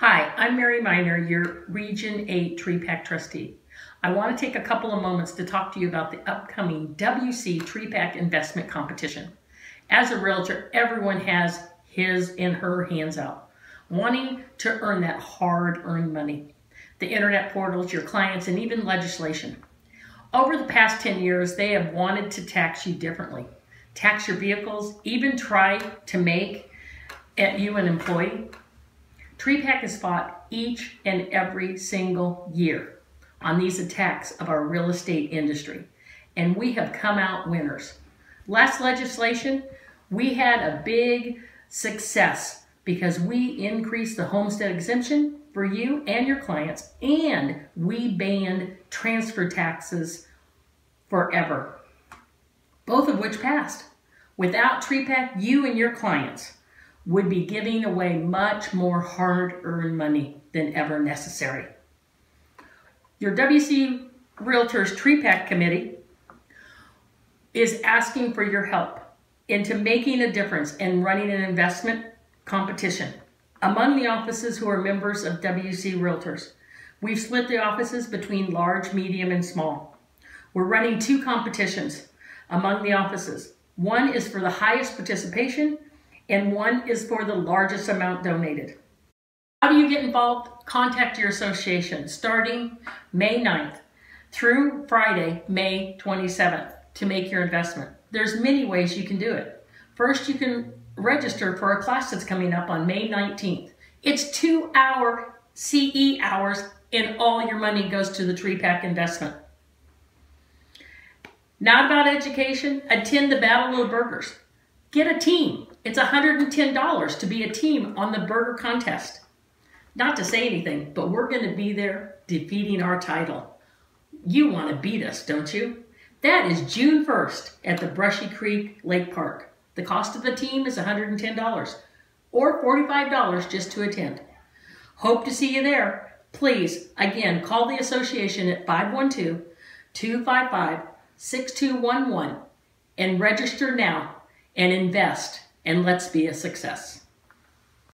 Hi, I'm Mary Miner, your Region 8 TREPAC trustee. I want to take a couple of moments to talk to you about the upcoming WC TREPAC investment competition. As a realtor, everyone has his and her hands out, wanting to earn that hard-earned money. The internet portals, your clients, and even legislation. Over the past 10 years, they have wanted to tax you differently. Tax your vehicles, even try to make at you an employee TREPAC has fought each and every single year on these attacks of our real estate industry, and we have come out winners. Last legislation, we had a big success because we increased the homestead exemption for you and your clients, and we banned transfer taxes forever, both of which passed. Without TREPAC, you and your clients would be giving away much more hard-earned money than ever necessary. Your WC Realtors TREPAC Committee is asking for your help into making a difference and running an investment competition among the offices who are members of WC Realtors. We've split the offices between large, medium, and small. We're running two competitions among the offices. One is for the highest participation and one is for the largest amount donated. How do you get involved? Contact your association starting May 9th through Friday, May 27th to make your investment. There's many ways you can do it. First, you can register for a class that's coming up on May 19th. It's two hour CE hours and all your money goes to the TREPAC investment. Not about education, attend the Battle of the Burgers. Get a team. It's $110 to be a team on the burger contest. Not to say anything, but we're going to be there defeating our title. You want to beat us, don't you? That is June 1st at the Brushy Creek Lake Park. The cost of the team is $110 or $45 just to attend. Hope to see you there. Please, again, call the association at 512-255-6211 and register now and invest and let's be a success.